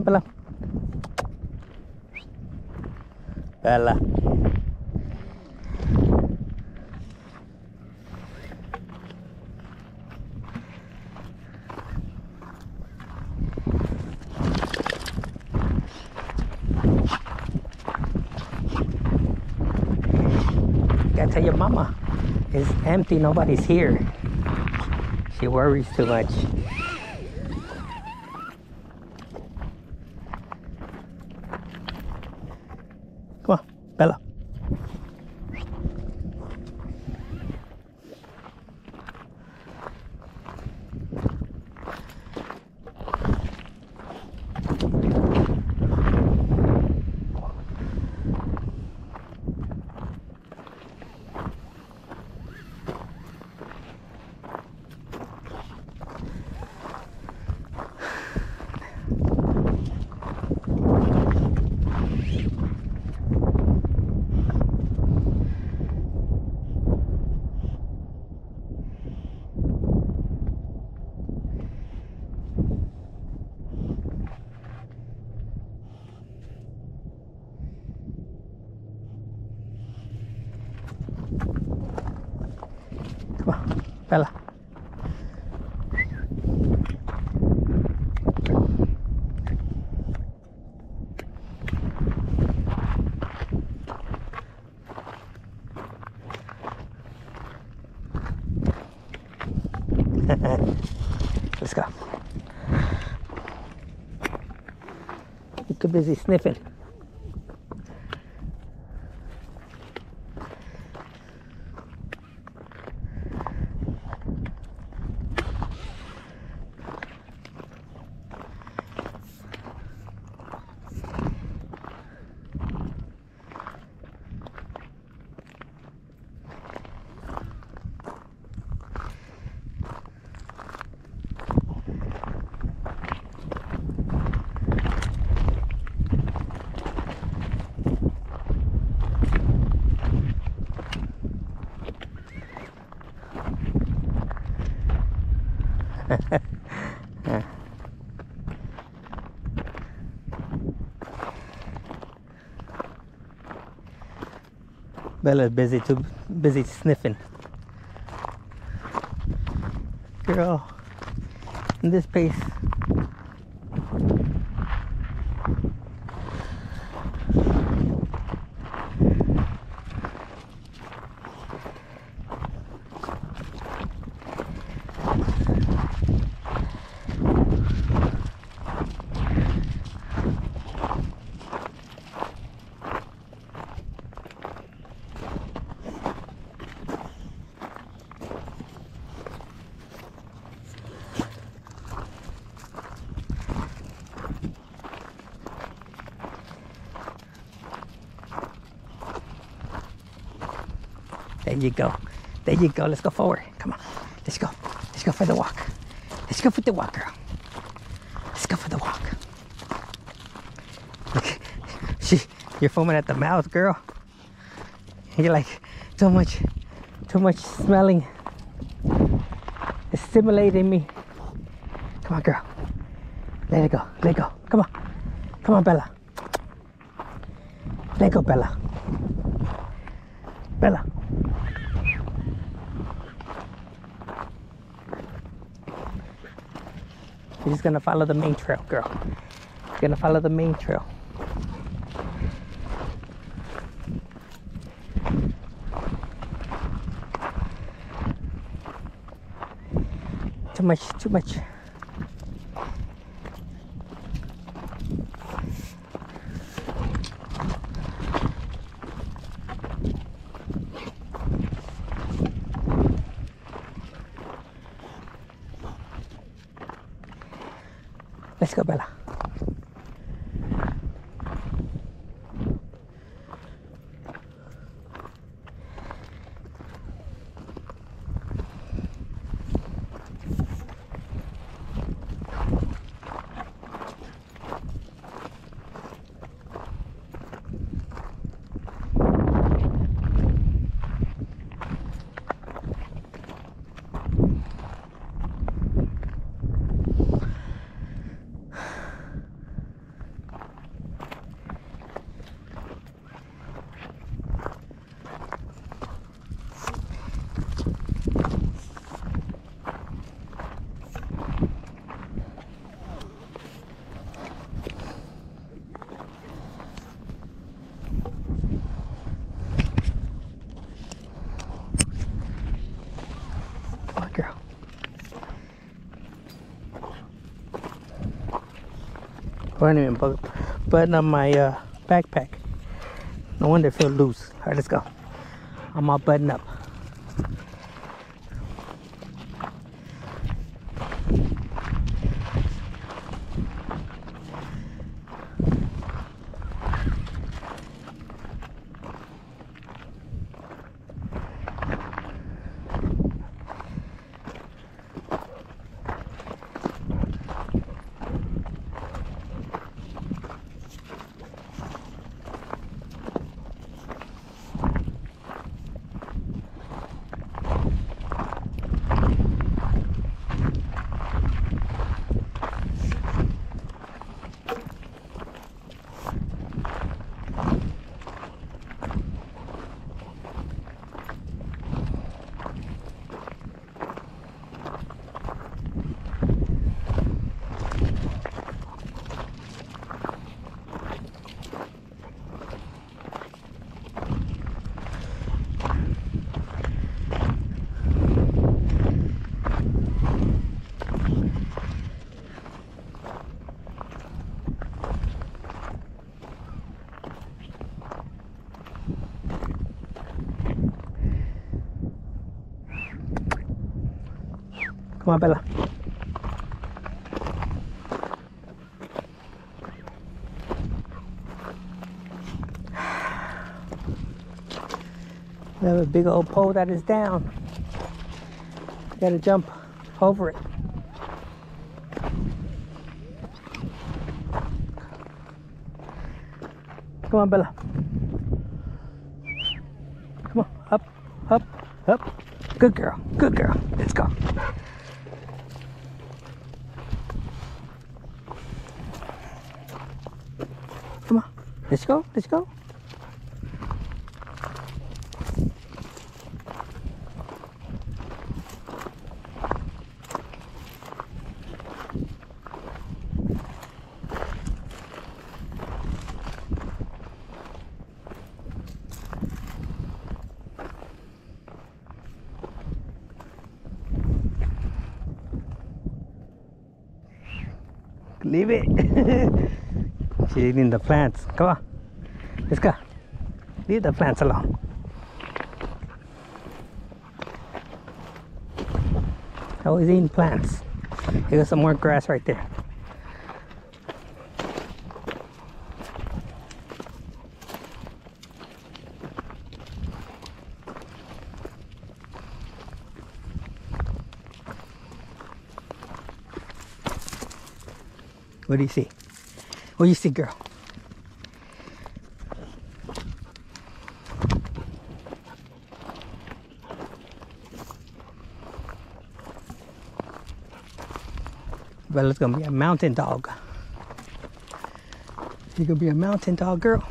Bella. Bella. Gotta tell your mama. It's empty, nobody's here. She worries too much. մեզ իսնեփել Bella's busy too busy sniffing. Girl, in this pace. You go. There you go. Let's go forward. Come on. Let's go. Let's go for the walk. Let's go for the walk, girl. Let's go for the walk. Look, she, you're foaming at the mouth, girl. You're like, too much, too much smelling. It's stimulating me. Come on, girl. Let it go. Let it go. Come on. Come on, Bella. Let go, Bella. Bella. Just gonna follow the main trail, girl. You're gonna follow the main trail. Too much, too much. A minute, bu- button up my uh, backpack. No wonder it feels loose. All right, let's go. I'm all buttoned up. Come on, Bella. We have a big old pole that is down. Gotta jump over it. Come on, Bella. Come on, up, up, up. Good girl, good girl. Let's go. Come on, let's go, let's go. Leave it. She's eating the plants. Come on. Let's go. Leave the plants alone. Always eating plants. Here's some more grass right there. What do you see? What do you see, girl? Bella's gonna be a mountain dog. You gonna be a mountain dog, girl?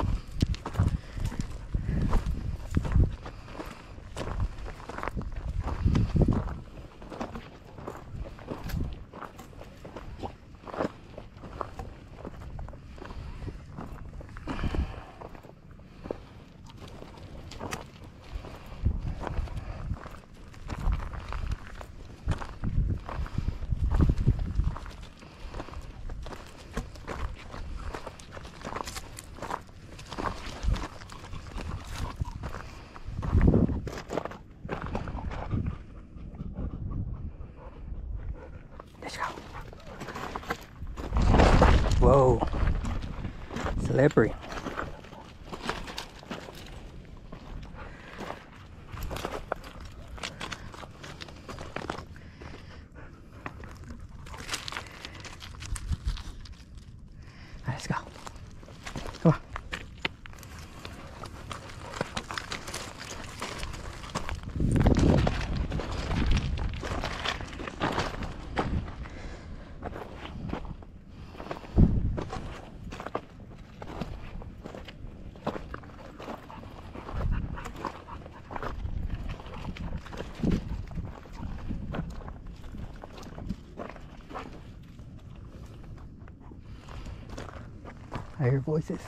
houses.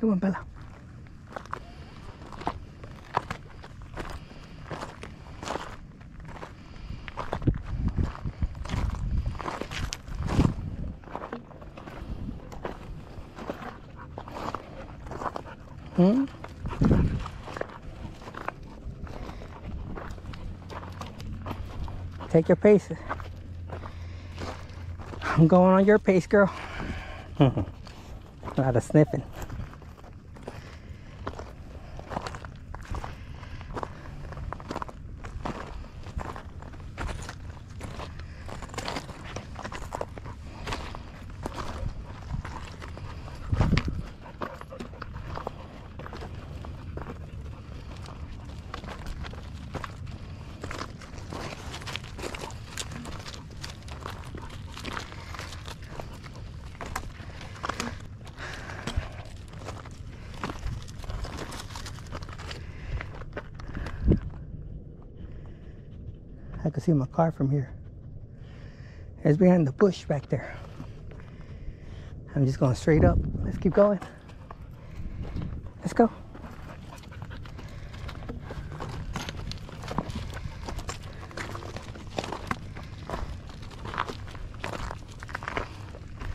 Come on, Bella. Take your pace. I'm going on your pace, girl. A lot of sniffing. See my car from here. It's behind the bush back there. I'm just going straight up. Let's keep going. Let's go.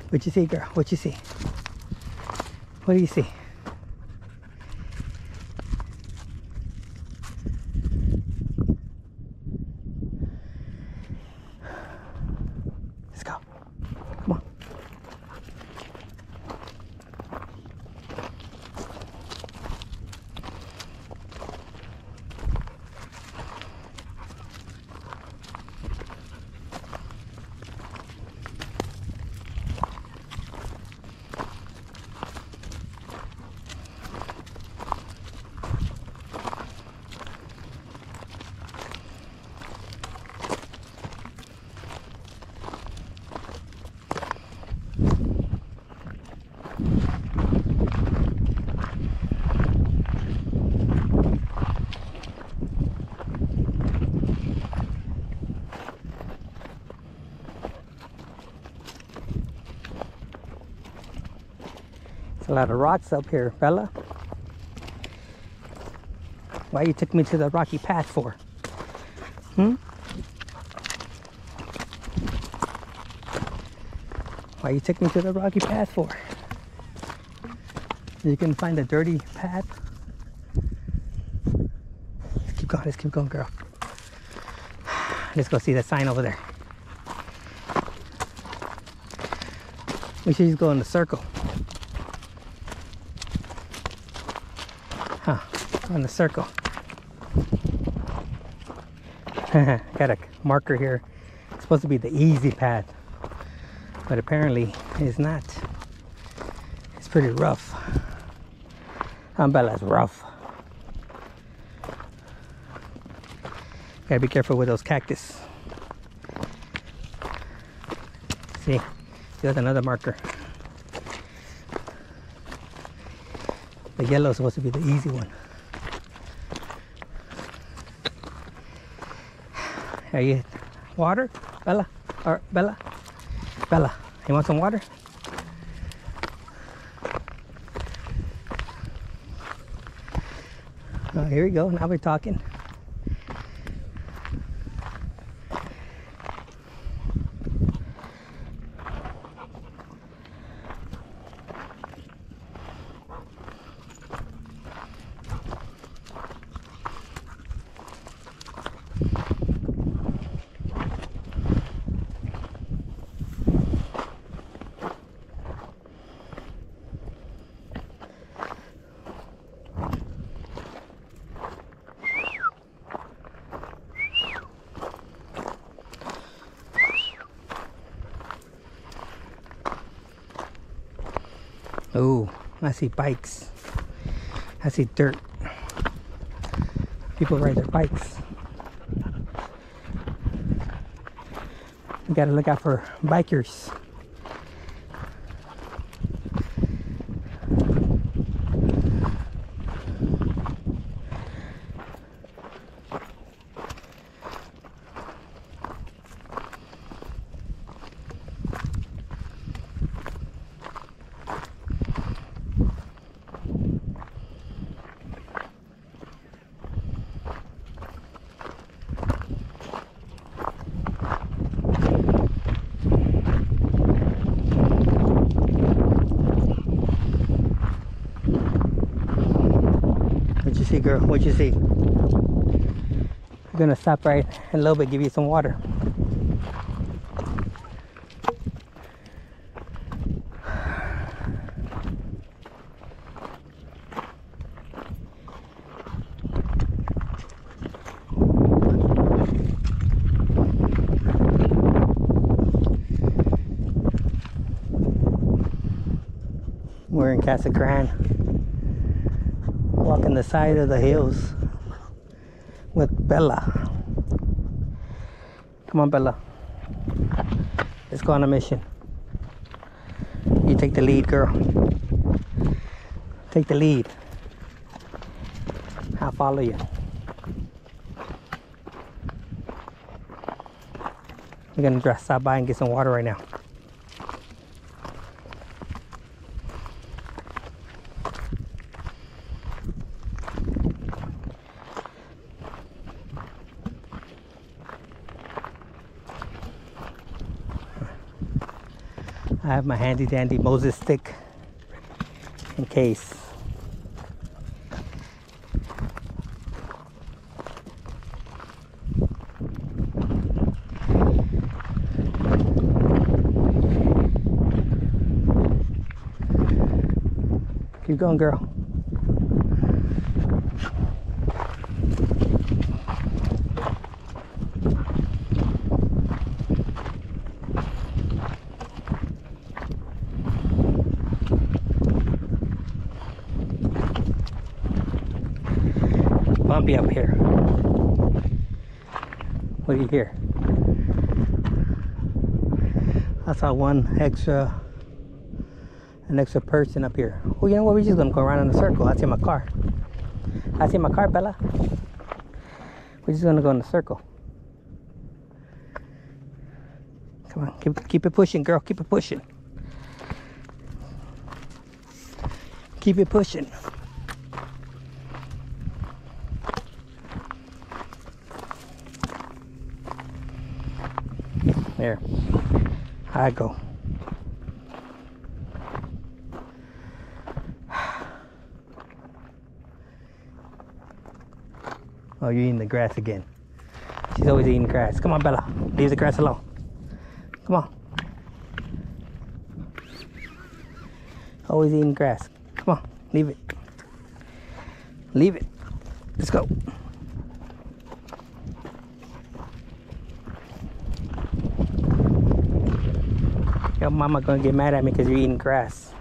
What you see, girl? What you see? What do you see? Lot of rocks up here, Bella. Why you took me to the rocky path for? Hmm? Why you took me to the rocky path for? You can find a dirty path. Let's keep going, let's keep going, girl. Let's go see that sign over there. We should just go in the circle. In the circle. Got a marker here. It's supposed to be the easy path, but apparently it's not. It's pretty rough. Umbrella's rough. Gotta be careful with those cactus. See, there's another marker. The yellow is supposed to be the easy one. Are you water? Bella? Or Bella? Bella, you want some water? Oh, here we go. Now we're talking. Oh, I see bikes. I see dirt. People ride their bikes. We gotta look out for bikers. Girl? What you see? We're gonna stop right a little bit, give you some water. We're in Casa Grande, the side of the hills with Bella. Come on, Bella. Let's go on a mission. You take the lead, girl. Take the lead. I'll follow you. We're gonna just stop by and get some water right now. My handy dandy Moses stick in case. Keep going, girl. bumpy up here. What do you hear? I saw one extra, an extra person up here. Oh, you know what? We're just gonna go around in a circle. I see my car. I see my car, Bella. We're just gonna go in a circle. Come on, keep, keep it pushing, girl. Keep it pushing. Keep it pushing. There. I go. Oh, you're eating the grass again. She's always eating grass. Come on, Bella. Leave the grass alone. Come on. Always eating grass. Come on. Leave it. Leave it. Let's go. Mama gonna get mad at me because you're eating grass.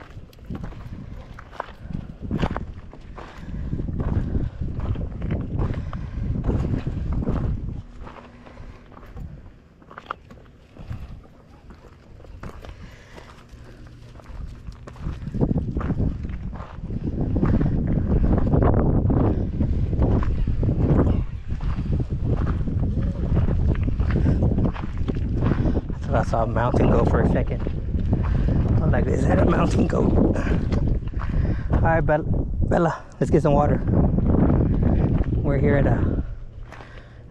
I saw a mountain goat for a second. Like, is that a mountain goat? All right, Bella, Bella, let's get some water. We're here at a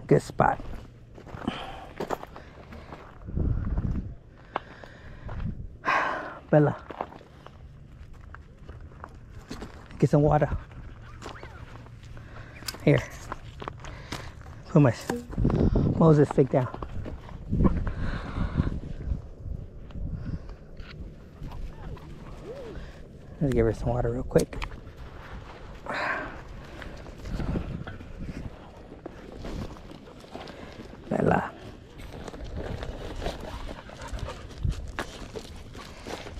good spot. Bella, get some water. Here, put my Moses stick down. Give her some water real quick. Bella.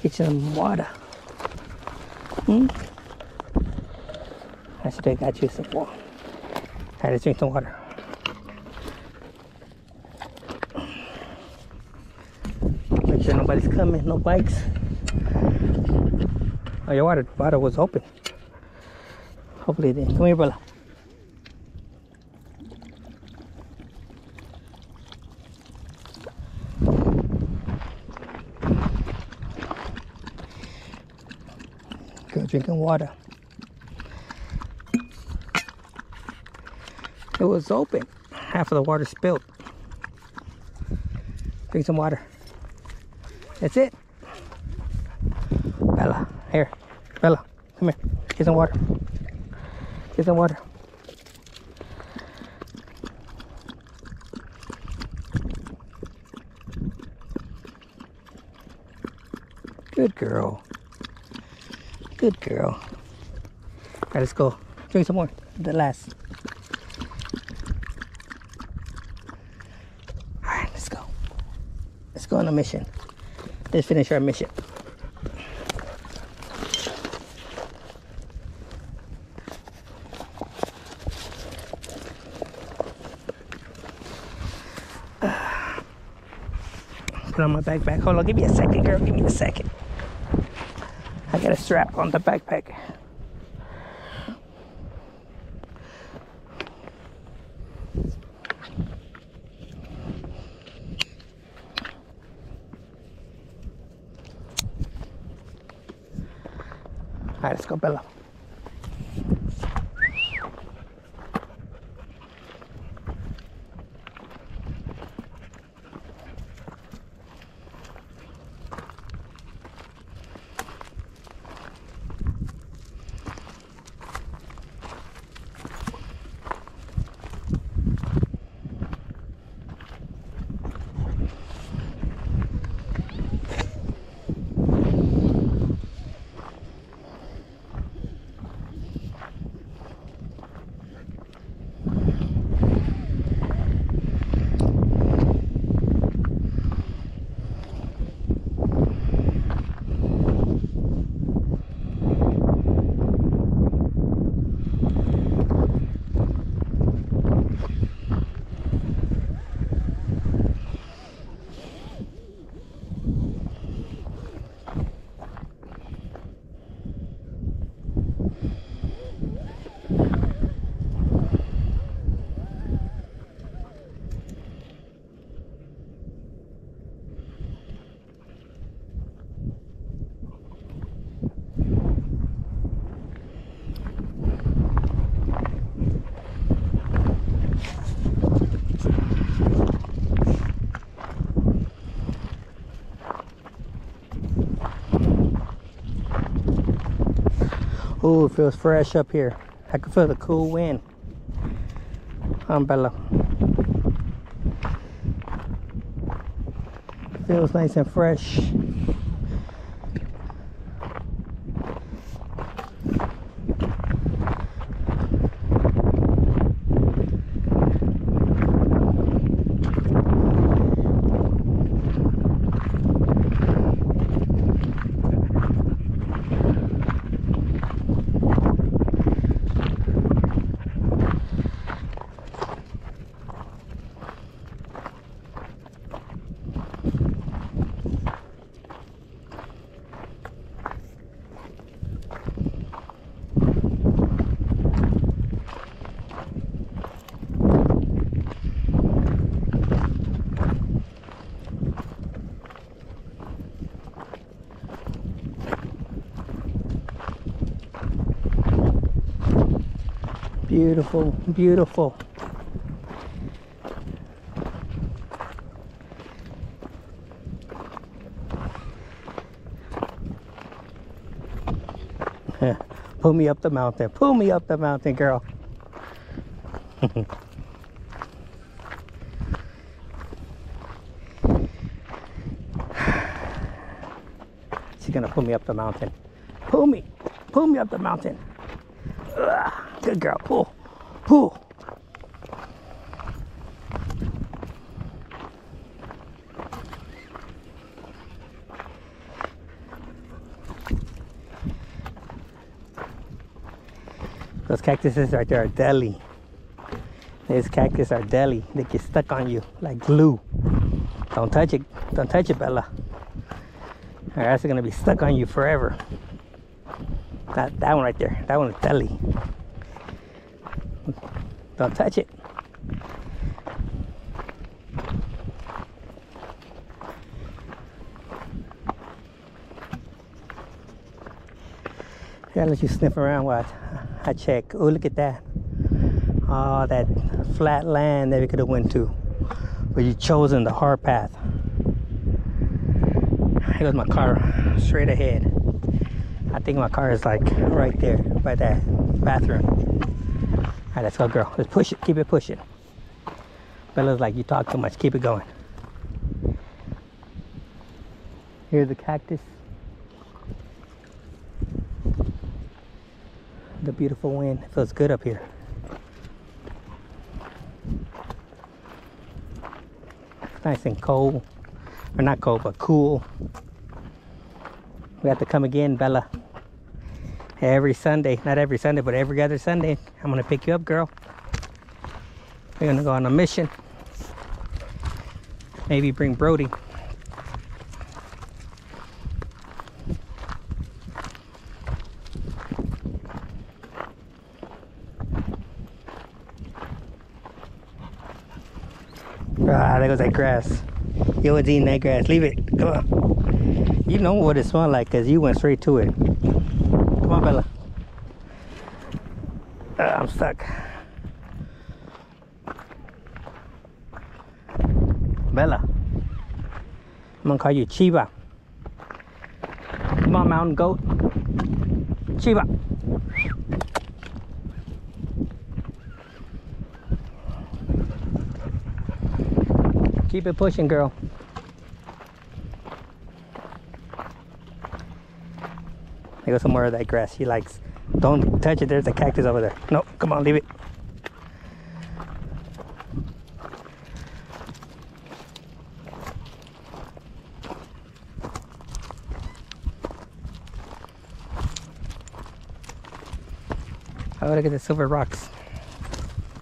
Get you some water. Hmm? I should have got you some water. Alright, let's drink some water. Make sure nobody's coming, no bikes. Oh, your water bottle was open. Hopefully, they come here, Bella. Go drinking water. It was open. Half of the water spilled. Drink some water. That's it. Come here. Get some water. Get some water. Good girl. Good girl. All right, let's go. Drink some more. The last. All right, let's go. Let's go on a mission. Let's finish our mission. Put on my backpack. Hold on, give me a second, girl. Give me a second. I got a strap on the backpack. All right, let's go, Bella. Oh, it feels fresh up here. I can feel the cool wind. Umbrella. Feels nice and fresh. Beautiful, beautiful. Pull me up the mountain. Pull me up the mountain, girl. She's gonna pull me up the mountain. Pull me. Pull me up the mountain. Good girl. Pull. Pull. Those cactuses right there are deadly. These cactus are deadly. They get stuck on you like glue. Don't touch it. Don't touch it, Bella. Or else it's gonna be stuck on you forever. That that one right there. That one is deadly. Don't touch it. Yeah, let you sniff around while I check. Oh, look at that. Oh, that flat land that we could have went to. But you chosen the hard path. Here goes my car straight ahead. I think my car is like right there by that bathroom right, let's go, girl. Let's push it. Keep it pushing. Bella's like, you talk too much. Keep it going. Here's the cactus. The beautiful wind. It feels good up here. Nice and cold. Or not cold, but cool. We have to come again, Bella. Every Sunday. Not every Sunday, but every other Sunday. I'm to pick you up, girl. We're to go on a mission. Maybe bring Brody. Ah, there goes that grass. You was eating that grass. Leave it. Come on. You know what it smelled like because you went straight to it. Come on, Bella. Stuck. Bella. I'm gonna call you Chiba. Come on, mountain goat. Chiba. Keep it pushing, girl. There goes some more of that grass she likes. Don't touch it. There's a cactus over there. No, come on, leave it. Oh, look at the silver rocks.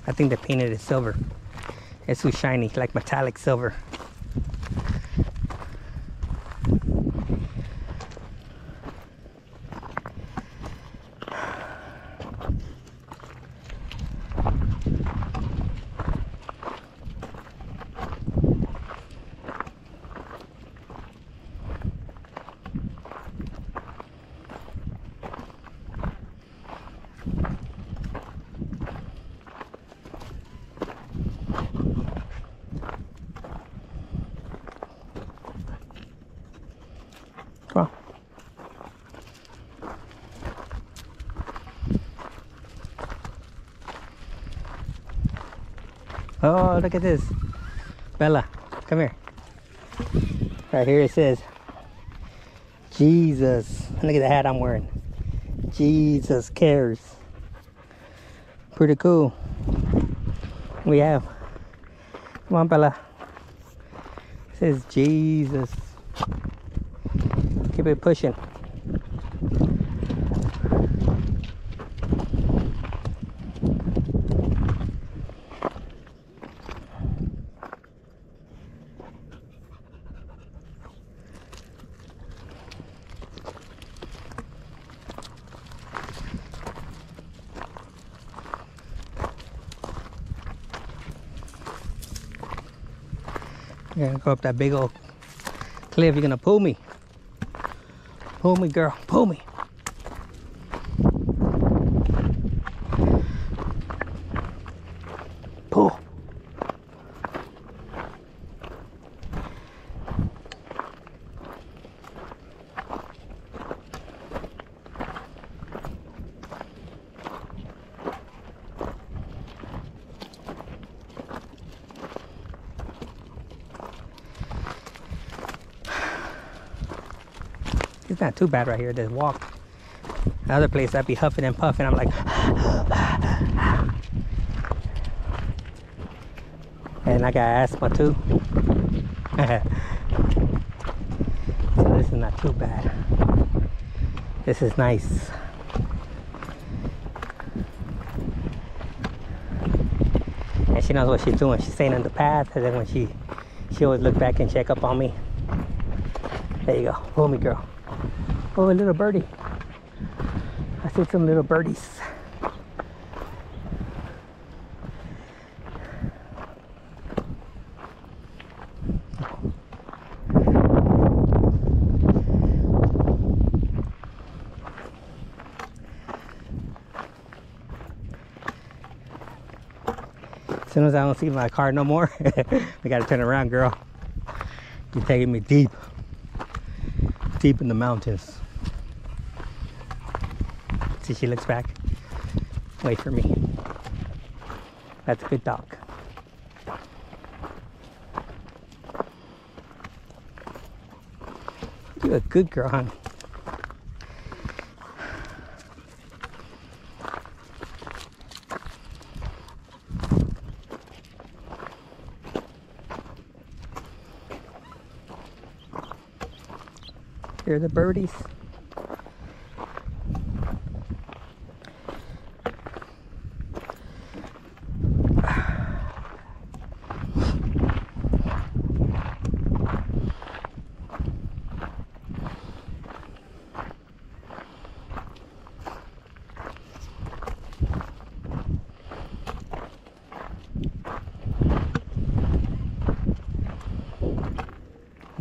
I think they painted it silver. It's so shiny, like metallic silver. Look at this. Bella, come here. Right here it says, Jesus. Look at the hat I'm wearing. Jesus cares. Pretty cool. We have. Come on, Bella. It says Jesus. Keep it pushing. Up that big old cliff. You're gonna pull me. Pull me, girl. Pull me. Not too bad right here. This walk. Another place I'd be huffing and puffing. I'm like, and I got asthma too. so this is not too bad. This is nice. And she knows what she's doing. She's staying on the path, and then when she she always look back and check up on me. There you go. Pull me, girl. Oh, a little birdie. I see some little birdies. As soon as I don't see my car no more, I gotta turn around, girl. You're taking me deep deep in the mountains. See, she looks back. Wait for me. That's a good dog. You a good girl, honey. Here are the birdies.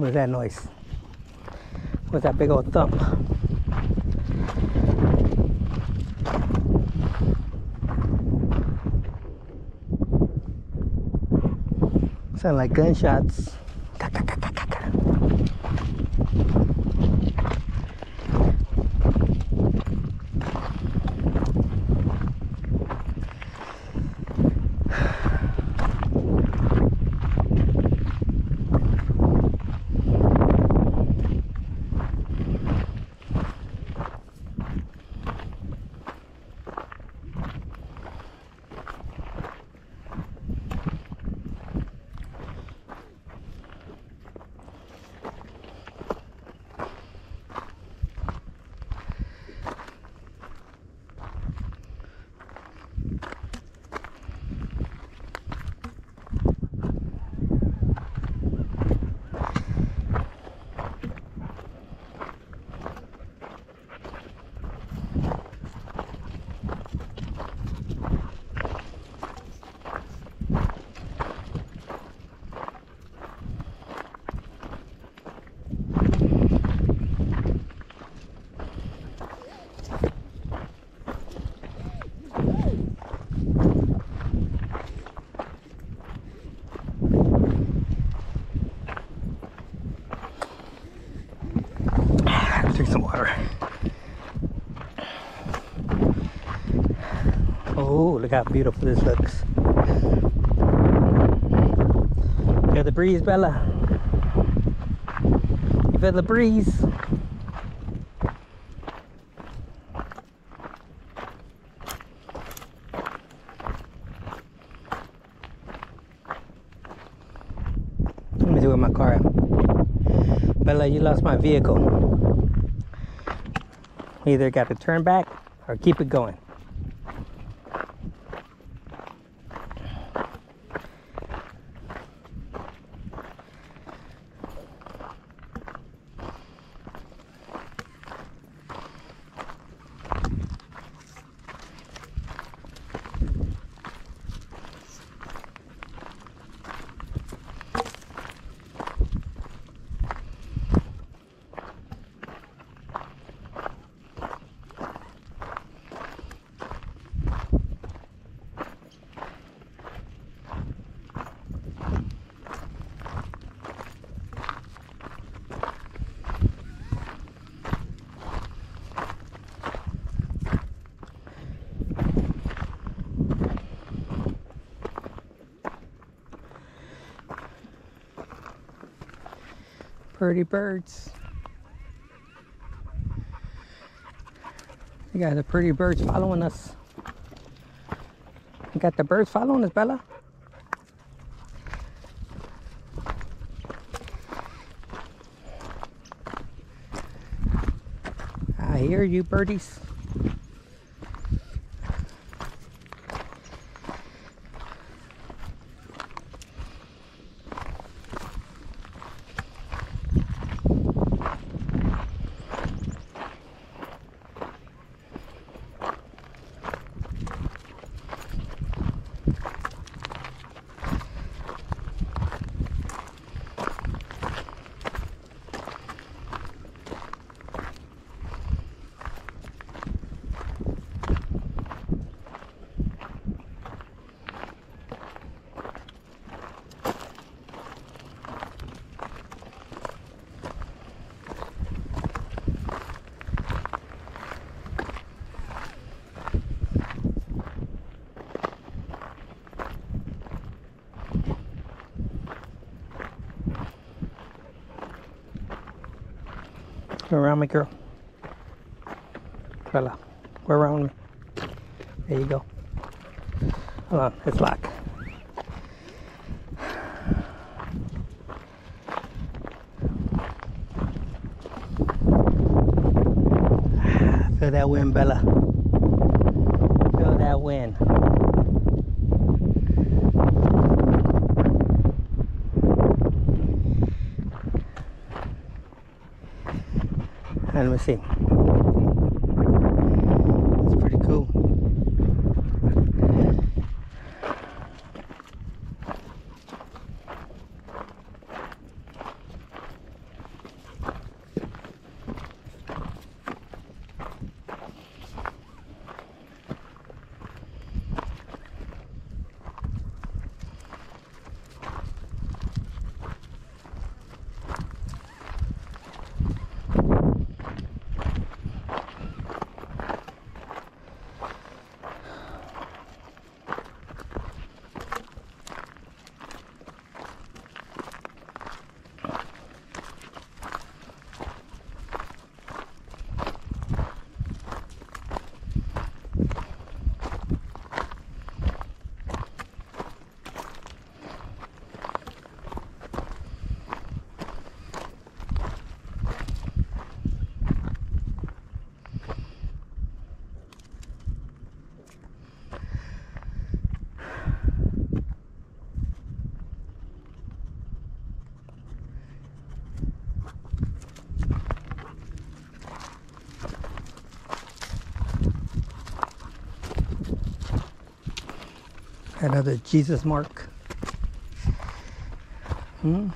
What's that noise? What's that big old thump? Sound like gunshots. Drink some water. Oh, look how beautiful this looks. Feel the breeze, Bella. You feel the breeze? Let me see where my car at. Bella, you lost my vehicle. Either got to turn back or keep it going. Pretty birds. You got the pretty birds following us. You got the birds following us, Bella? I hear you, birdies. around me, girl. Bella, go around me. There you go. Hold on, it's locked. Feel that wind, Bella. And let me see. It's pretty cool. Another Jesus mark. Hmm.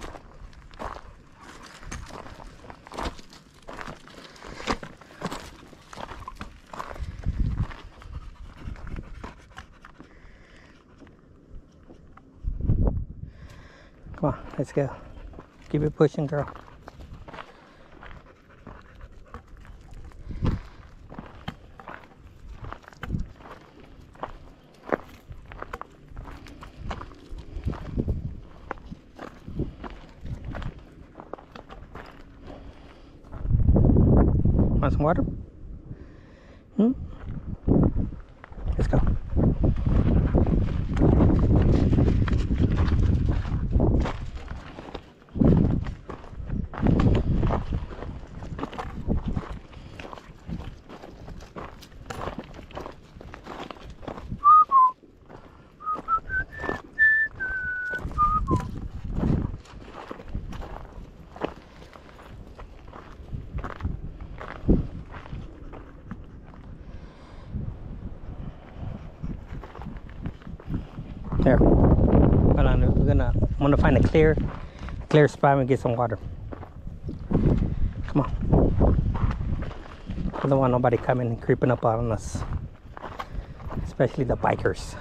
Come on, let's go. Keep it pushing, girl. Want some water? Hmm? Let's go. There. Hold on, we're gonna I'm gonna find a clear clear spot and get some water. Come on. I don't want nobody coming and creeping up on us. Especially the bikers.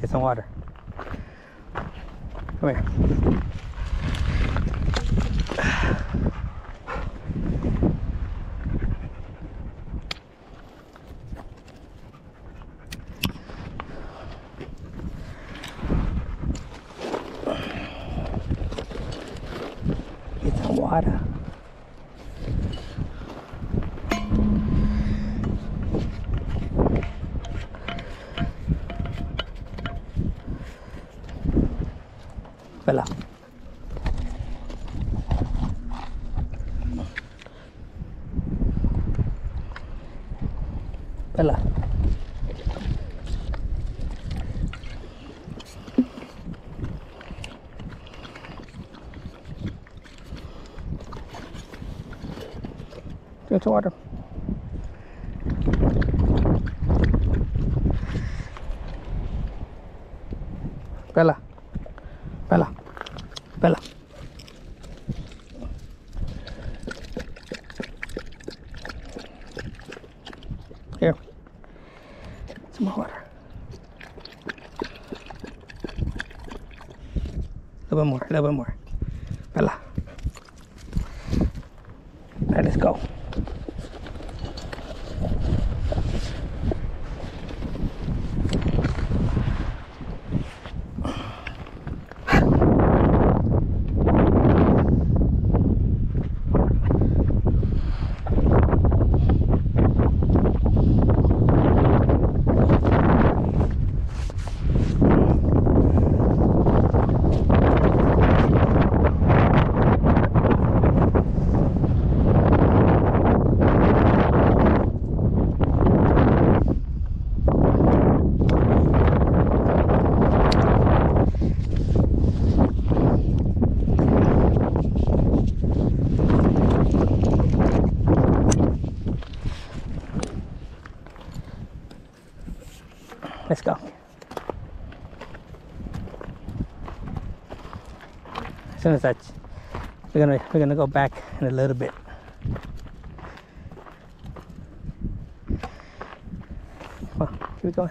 Get some water. Come here. Get some water. Bella. Bella. Some water. Bella. Bella. Bella. Here. Some more water. A little bit more, a little bit more. Bella. Alright, let's go. Let's go. As soon as that, we're gonna we're gonna go back in a little bit. On, keep going.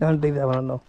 Don't leave that one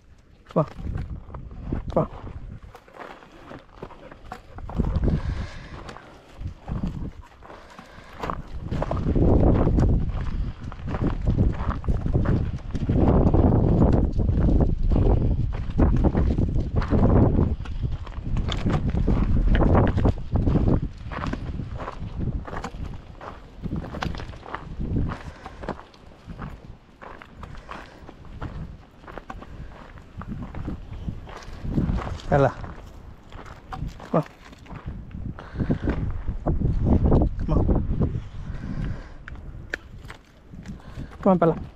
Come on, Bella.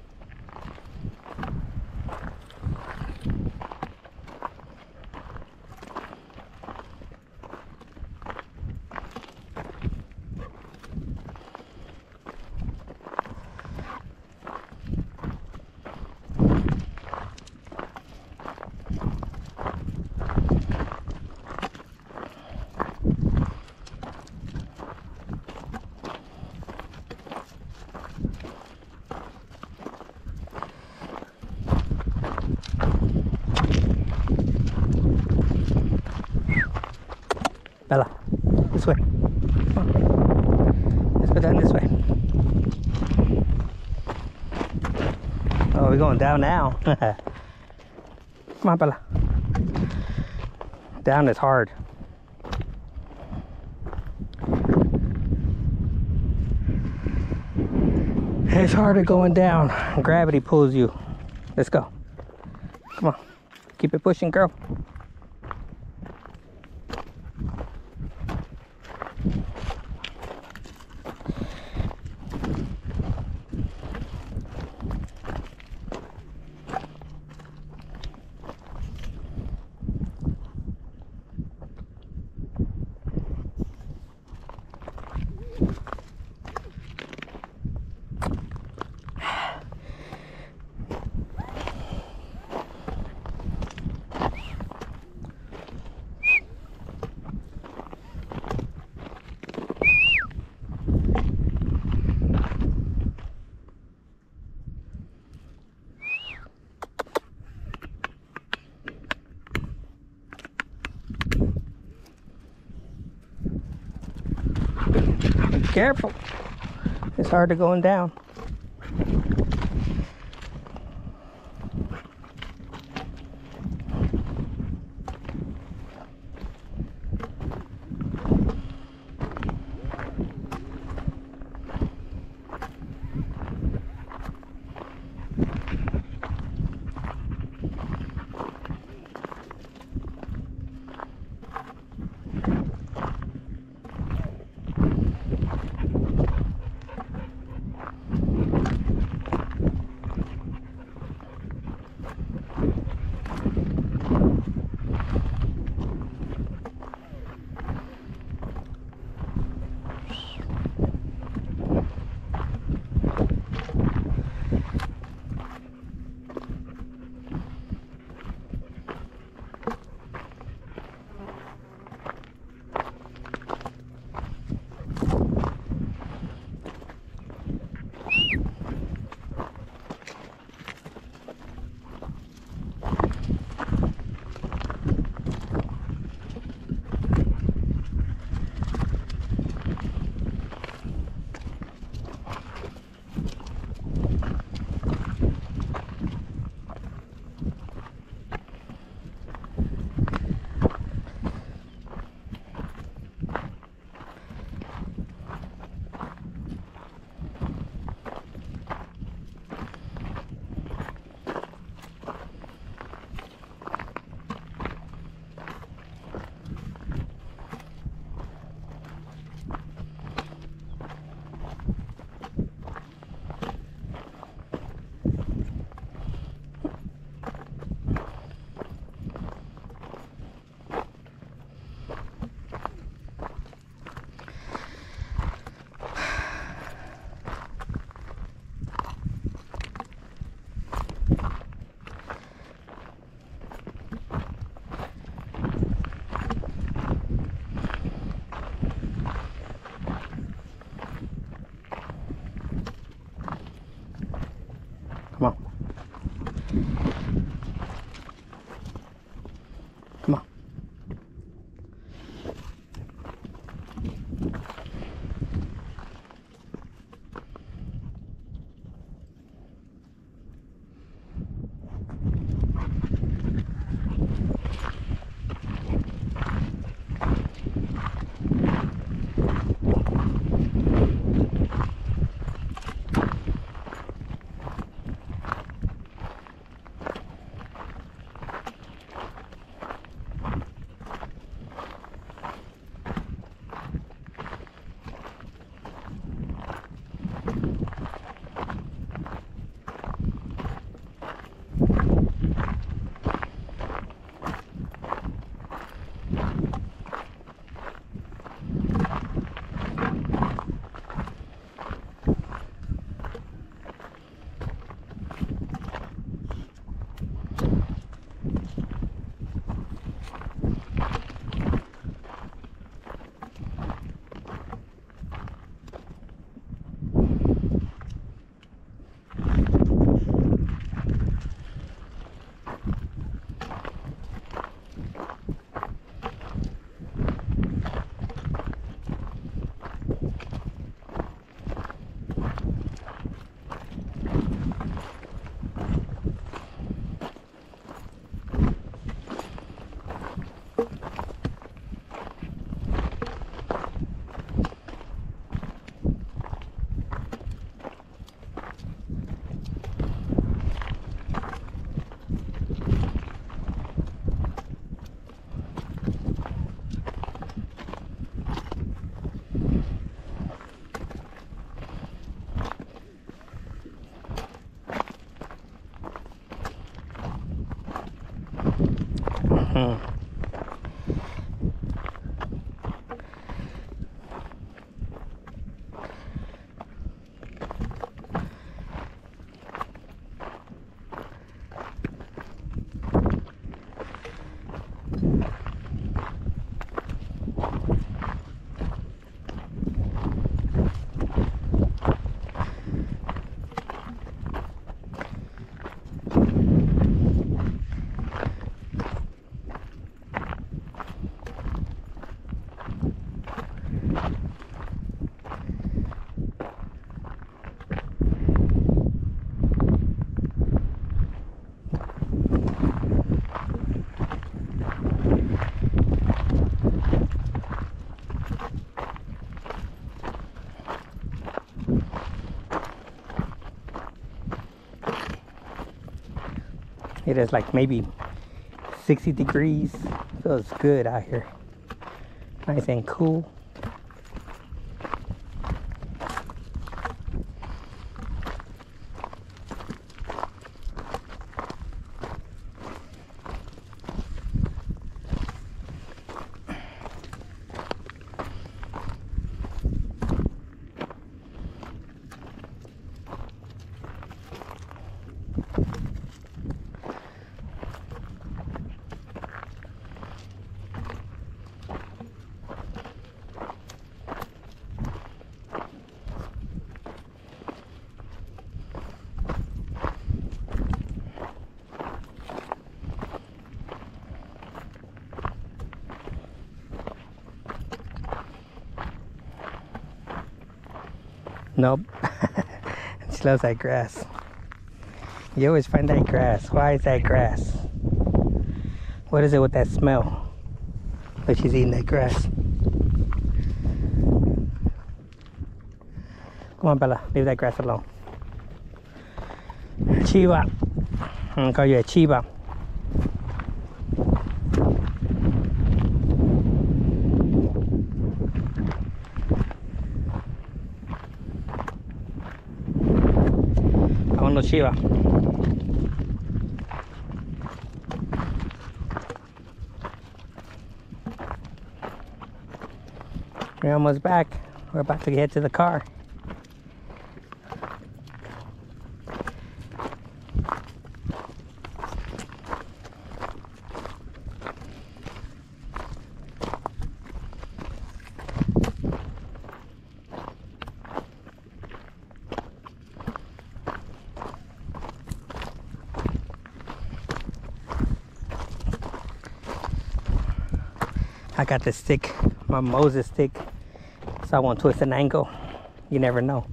Bella, this way. Come on. Let's go down this way. Oh, we're going down now. Come on, Bella. Down is hard. It's harder going down. Gravity pulls you. Let's go. Come on. Keep it pushing, girl. Careful. It's hard to going down. It is like maybe 60 degrees. Feels good out here. Nice and cool. Nope. she loves that grass. You always find that grass. Why is that grass? What is it with that smell? But she's eating that grass. Come on, Bella. Leave that grass alone. Chiva. I'm gonna call you a Chiva. We're almost back. We're about to get to the car. Got this stick, my Moses stick, so I won't twist an ankle. You never know.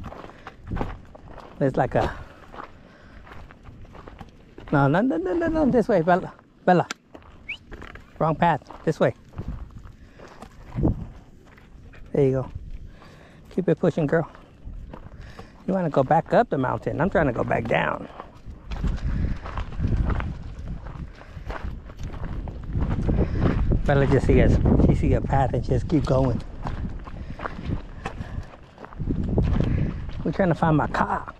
It's like a. No, no, no, no, no, no, this way, Bella. Bella. Wrong path. This way. There you go. Keep it pushing, girl. You want to go back up the mountain. I'm trying to go back down. Bella just see us. She see a path and just keep going. We're trying to find my car.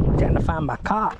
We're trying to find my car.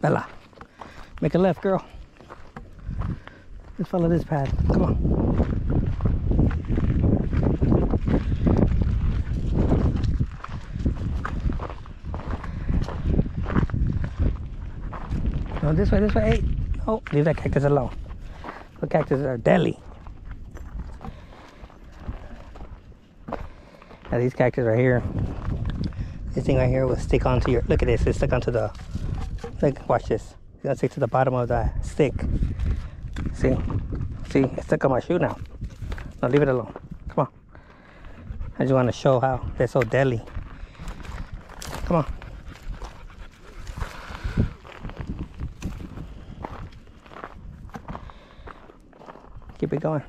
Bella, make a left, girl. Let's follow this path. Come on. No, this way, this way. Hey, no, leave that cactus alone. The cactus are deadly. Now these cactus right here, this thing right here will stick onto your. Look at this. It's stuck onto the Look, watch this. Gonna stick to the bottom of the stick. See? See? It's stuck on my shoe now. Now leave it alone. Come on. I just want to show how they're so deadly. Come on. Keep it going.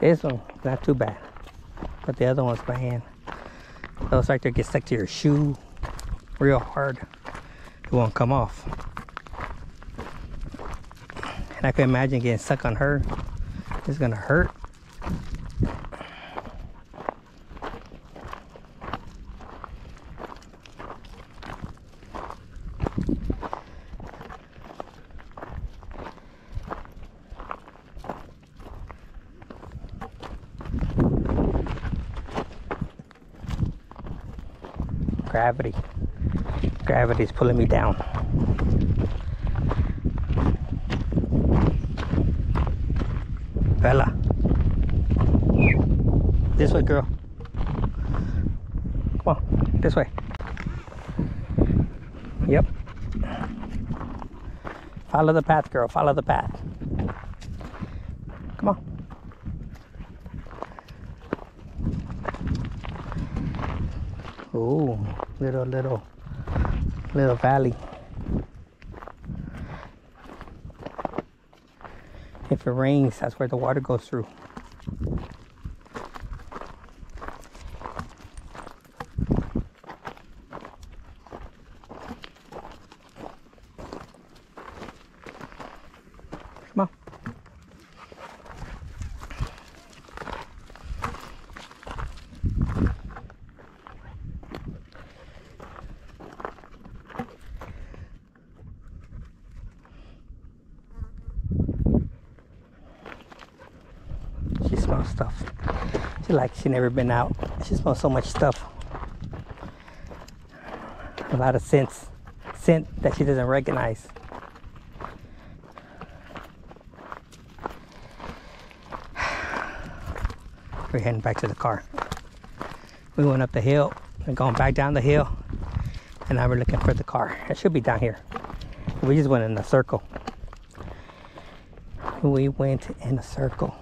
This one, not too bad. But the other one's bad. Those right there get stuck to your shoe real hard. It won't come off. And I can imagine getting stuck on her. It's gonna hurt. Gravity. Gravity's pulling me down. Bella. This way, girl. Come on, this way. Yep. Follow the path, girl. Follow the path. Come on. Ooh, little, little, little valley. If it rains, that's where the water goes through. Come on. She smells stuff. She like she never been out. She smells so much stuff. A lot of scents. Scent that she doesn't recognize. We're heading back to the car. We went up the hill and going back down the hill. And now we're looking for the car. It should be down here. We just went in a circle. We went in a circle.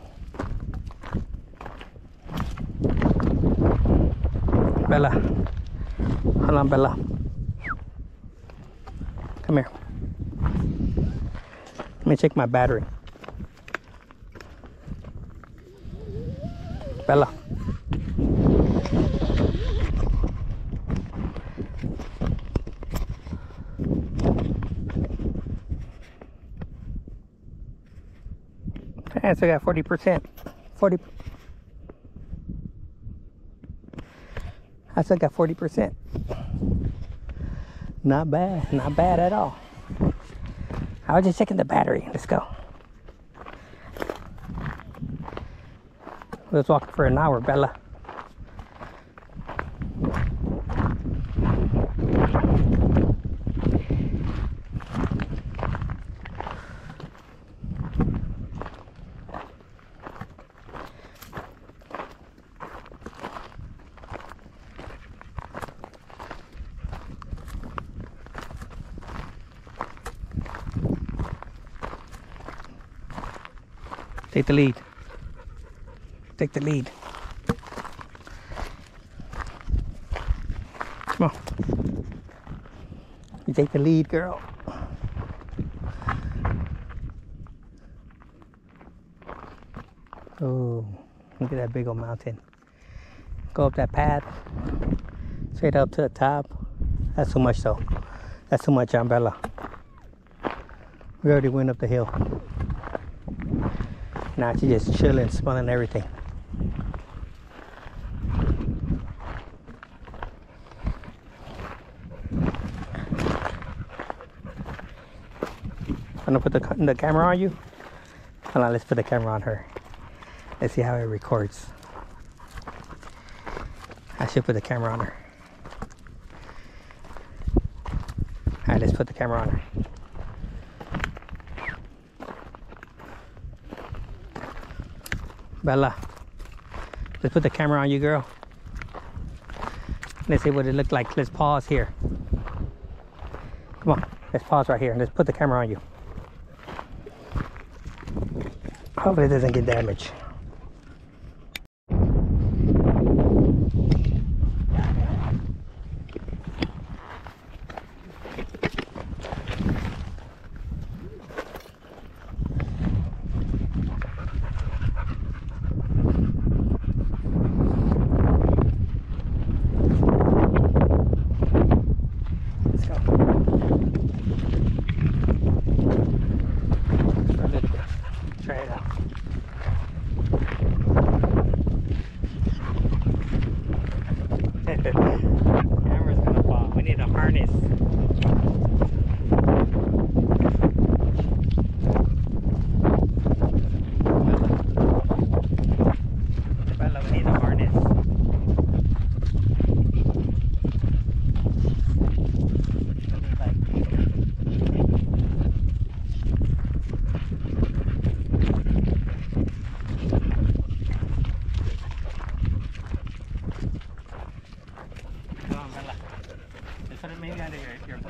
Bella. Hold on, Bella. Come here. Let me check my battery. Bella. I got 40%. 40. I still got 40%. Not bad. Not bad at all. I was just checking the battery. Let's go. Let's walk for an hour, Bella. Take the lead. Take the lead. Come on. You take the lead, girl. Oh, look at that big old mountain. Go up that path. Straight up to the top. That's too much though. That's too much umbrella. We already went up the hill. Now she's just chilling, smelling everything. I'm gonna put the, the camera on you. Hold on, let's put the camera on her. Let's see how it records. I should put the camera on her. Alright, let's put the camera on her. Bella, let's put the camera on you, girl. Let's see what it looked like. Let's pause here. Come on, let's pause right here. Let's put the camera on you. Hopefully it doesn't get damaged. Let's go. For a little bit. Try it out. Camera's gonna fall. We need a harness. Bella, we need a harness.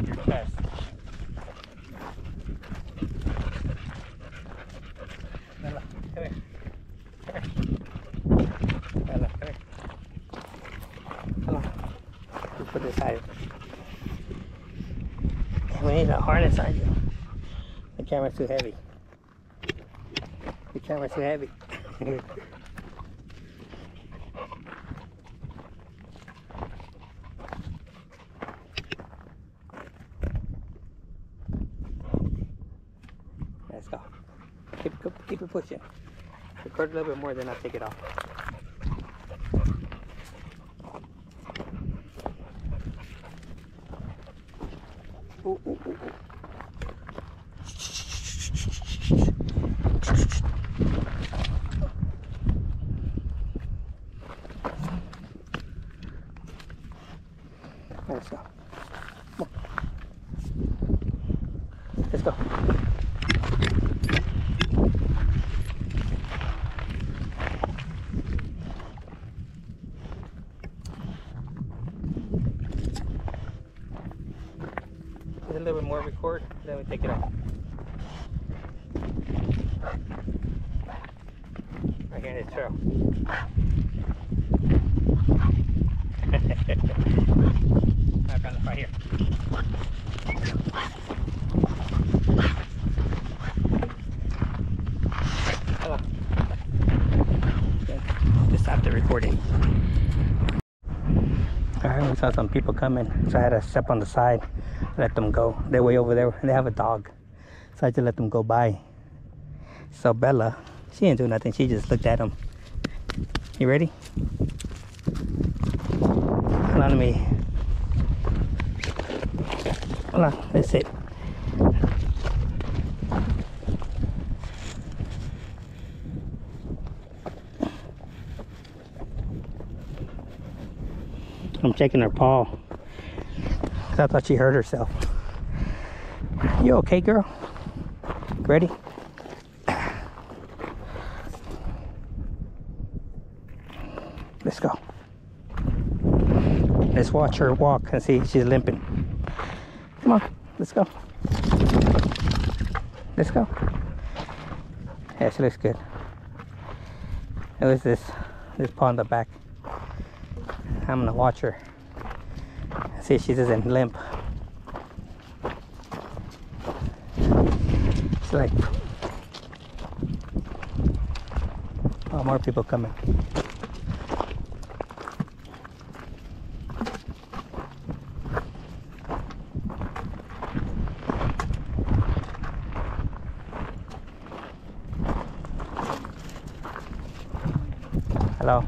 of your chest. Bella, come here. Come here. Bella, come here. Come on. You put this higher. We need a harness on you. The camera's too heavy. The camera's too heavy. Let's go. Keep, keep, keep it pushing. Record a little bit more, then I'll take it off. Ooh, ooh, ooh, ooh. Let's go. Come on. Let's go. Put a little bit more record, then we take it off. Right here in the trail. Right, Brenda, right here. Hello. Okay, Just stop the recording. Alright, we saw some people coming, so I had to step on the side, let them go. They're way over there. They have a dog, so I just let them go by. So Bella, she didn't do nothing. She just looked at them. You ready? Hold on, let me. Hold on, that's it. I'm checking her paw. I thought she hurt herself. You okay, girl? Ready? Let's go. Let's watch her walk and see she's limping. Come on, let's go. Let's go. Yeah, she looks good. It was this this paw on the back. I'm gonna watch her. See if she doesn't limp. It's like oh more people coming. Hello.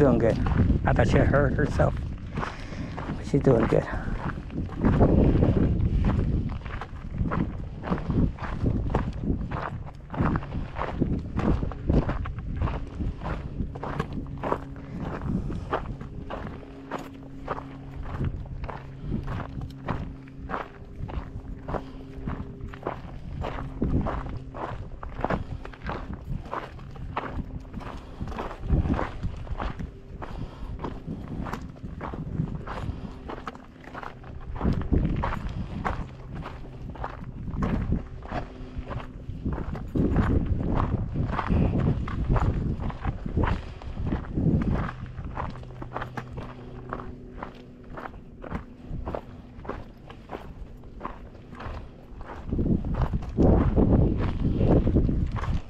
Doing good. I thought she hurt herself. But she's doing good.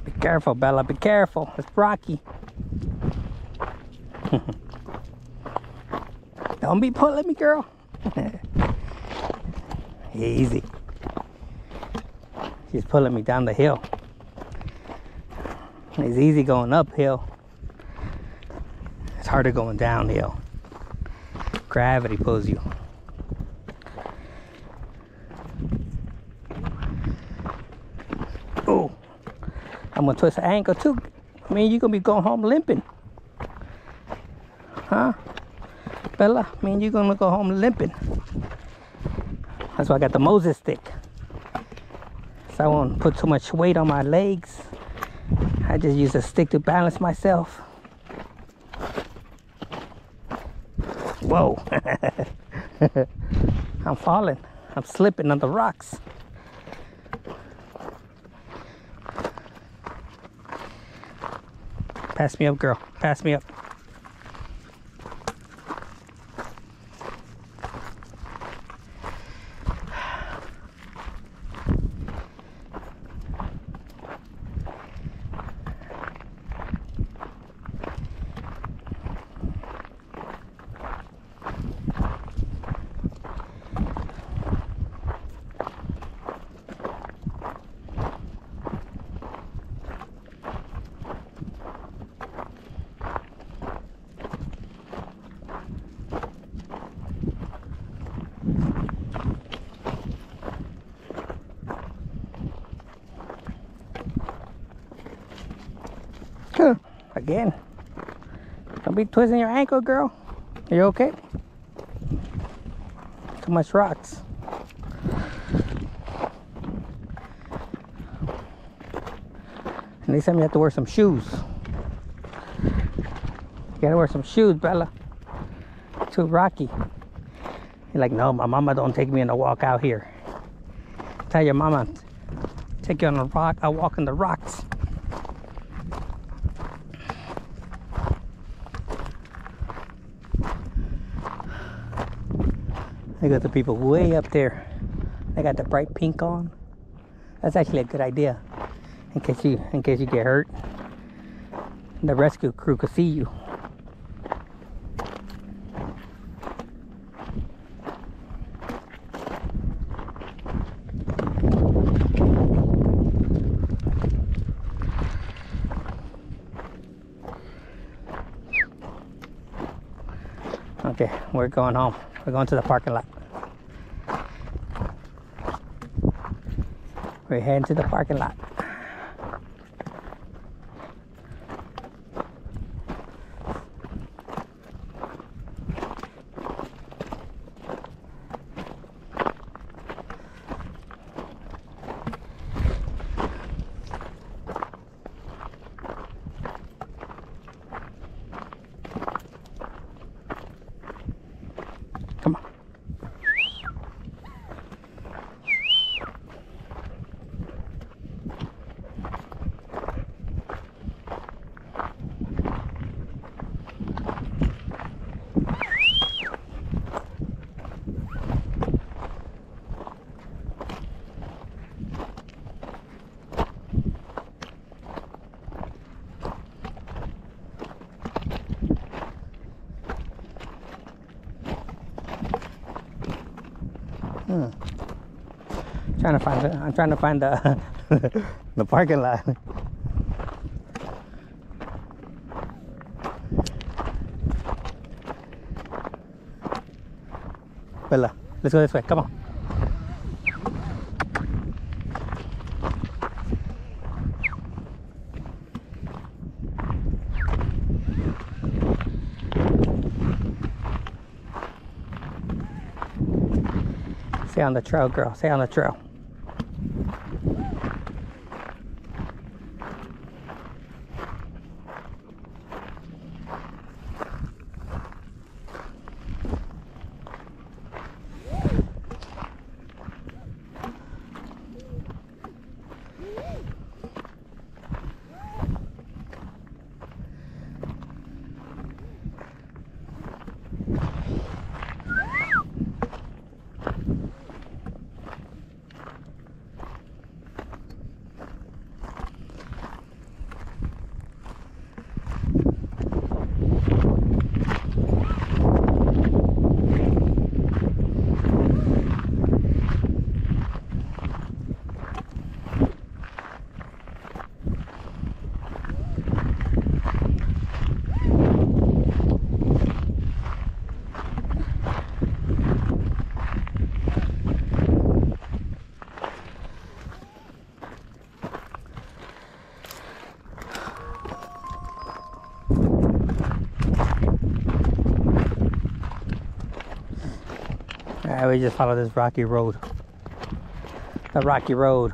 Be careful, Bella. Be careful. It's rocky. Don't be pulling me, girl. Easy. She's pulling me down the hill. It's easy going uphill. It's harder going downhill. Gravity pulls you. Oh, I'm gonna twist the ankle too. I mean, you're gonna be going home limping. Huh? Bella, I mean, you're gonna go home limping. That's why I got the Moses stick. So I won't put too much weight on my legs. I just use a stick to balance myself. Whoa. I'm falling. I'm slipping on the rocks. Pass me up, girl. Pass me up. Huh, Again. Don't be twisting your ankle, girl. Are you okay? Too much rocks. Next time you have to wear some shoes. You gotta wear some shoes, Bella. Too rocky. You're like, no, my mama don't take me on a walk out here. Tell your mama, take you on a rock, a walk on the rocks. They got the people way up there. They got the bright pink on. That's actually a good idea. In case you in case you get hurt. The rescue crew could see you. Okay, we're going home. We're going to the parking lot. We're heading to the parking lot. Come on. Trying to find. I'm trying to find the the parking lot. Bella, let's go this way. Come on. Stay on the trail, girl. Stay on the trail. We just follow this rocky road. The rocky road.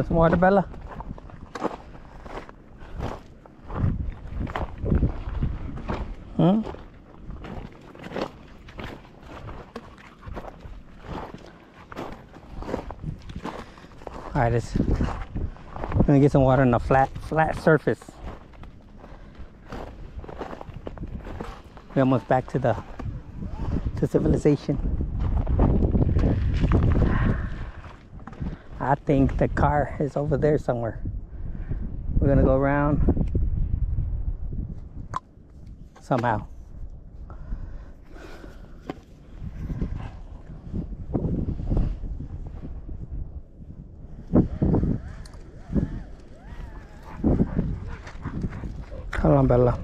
Want some water, Bella? Hmm? Alright, let's gonna get some water on a flat flat surface. We're almost back to the to civilization. I think the car is over there somewhere. We're gonna go around somehow. Hold on, Bella.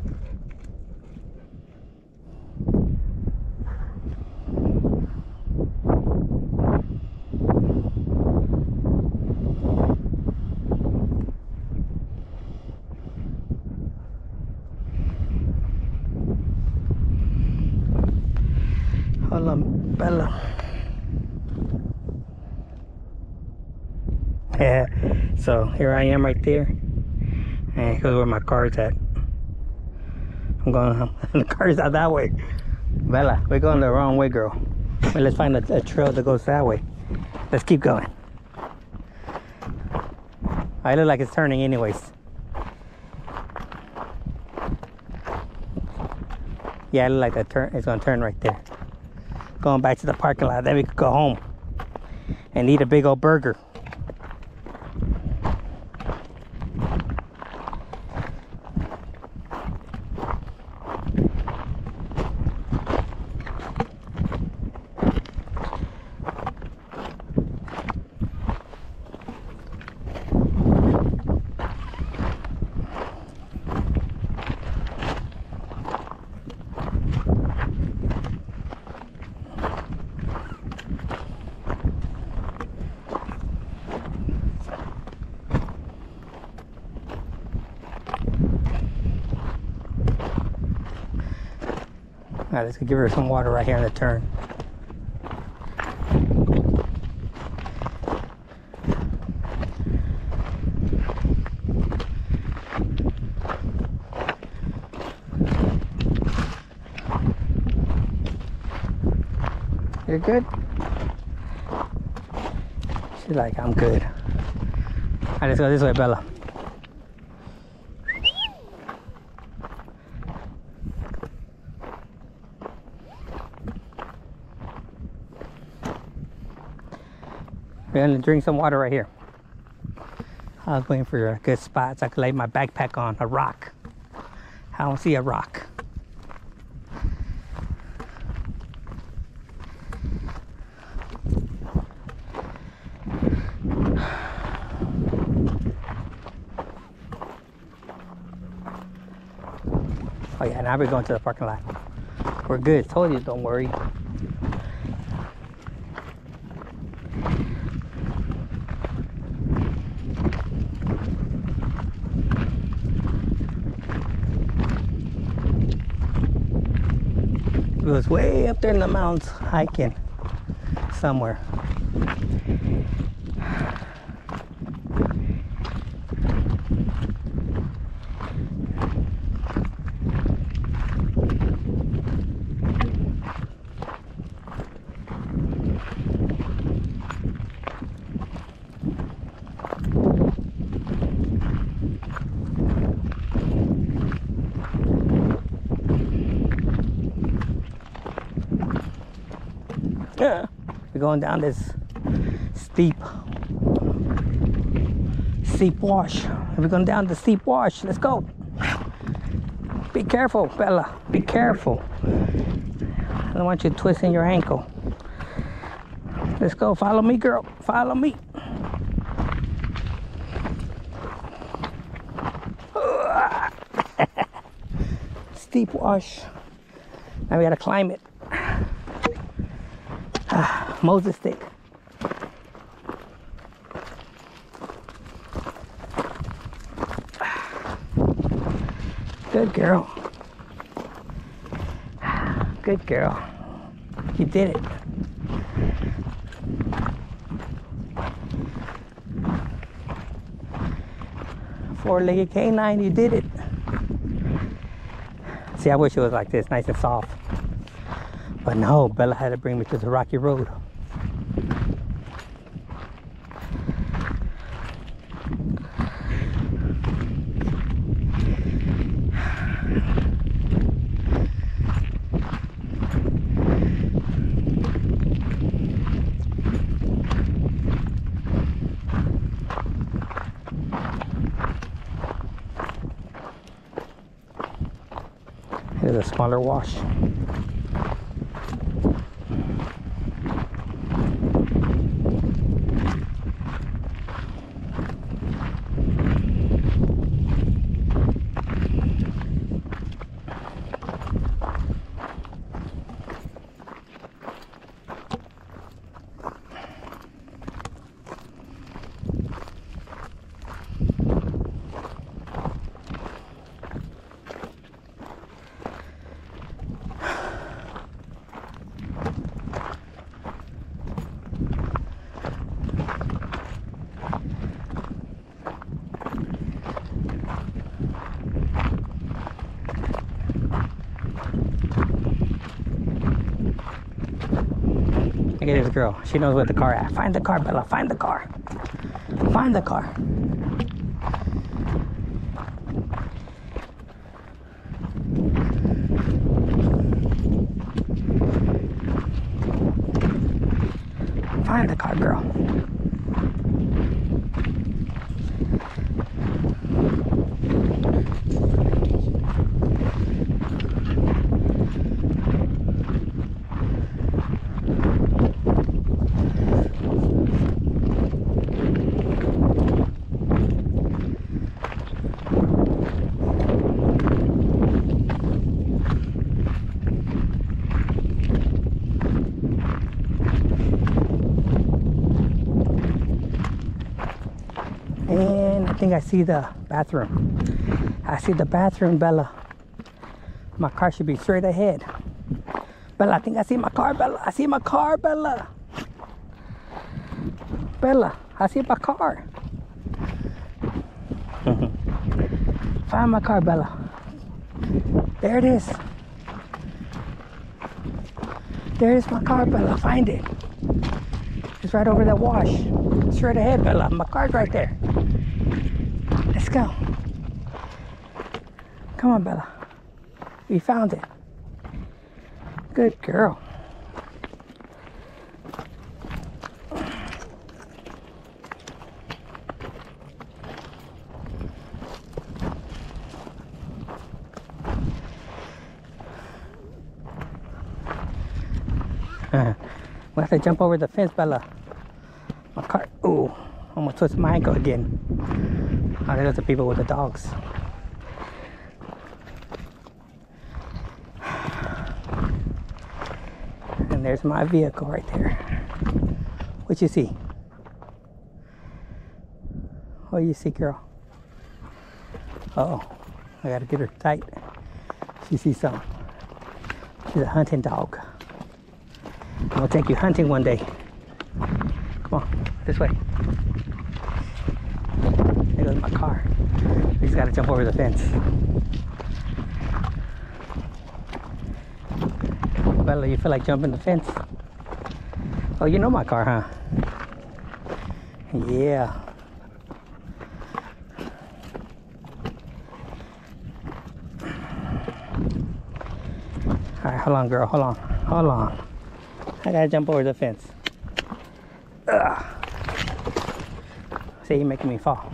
Hold on, Bella. Yeah, so here I am right there. And here's where my car's at. I'm going, the car's out that way. Bella, we're going the wrong way, girl. Let's find a, a trail that goes that way. Let's keep going. I look like it's turning anyways. Yeah, I look like that turn. It's gonna turn right there. Going back to the parking lot. Then we could go home and eat a big old burger. Let's give her some water right here in the turn. You're good? She's like, I'm good. All right, let's go this way, Bella. We're gonna drink some water right here. I was waiting for a good spot so I could lay my backpack on a rock. I don't see a rock. Oh yeah, now we're going to the parking lot. We're good. Told you, don't worry. Was way up there in the mountains hiking somewhere. We're going down this steep, steep wash. We're going down the steep wash. Let's go. Be careful, Bella. Be careful. I don't want you twisting your ankle. Let's go. Follow me, girl. Follow me. Steep wash. Now we gotta climb it. Moses stick. Good girl. Good girl. You did it. Four-legged canine, you did it. See, I wish it was like this, nice and soft. But no, Bella had to bring me to the rocky road. Here's a smaller wash. Look at this girl. She knows where the car at. Find the car, Bella. Find the car. Find the car. Find the car, girl. And I think I see the bathroom. I see the bathroom, Bella. My car should be straight ahead. Bella, I think I see my car, Bella. I see my car, Bella. Bella, I see my car. Find my car, Bella. There it is. There is my car, Bella. Find it. It's right over that wash. Straight ahead, Bella. My car's right there. Let's go. Come on, Bella. We found it. Good girl. we have to jump over the fence, Bella. My car. Ooh, almost twisted my ankle again. Oh, there's the people with the dogs. And there's my vehicle right there. What you see? What you see, girl? Oh, I gotta get her tight. She sees something. She's a hunting dog. I'm gonna take you hunting one day. Come on, this way. My car. He's gotta jump over the fence. Bella, you feel like jumping the fence? Oh, you know my car, huh? Yeah. All right, hold on, girl. Hold on. Hold on. I gotta jump over the fence. Ugh. See, you're making me fall.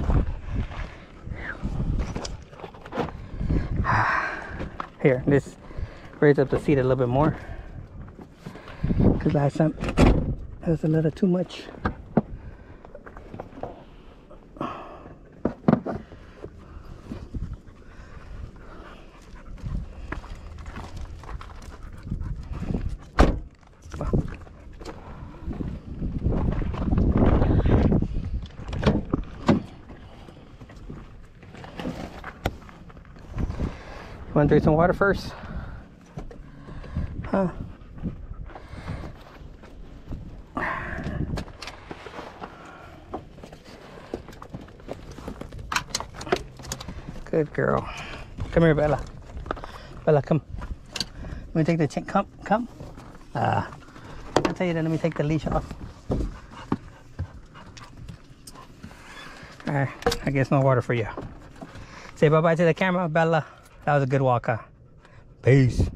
Here, this raise up the seat a little bit more. Because last time it was a little too much. To drink some water first? Huh? Good girl. Come here, Bella. Bella, come. Let me take the chain. Come, come. Ah. I'll tell you that. Let me take the leash off. Alright. I guess no water for you. Say bye bye to the camera, Bella. That was a good walk, huh? Peace.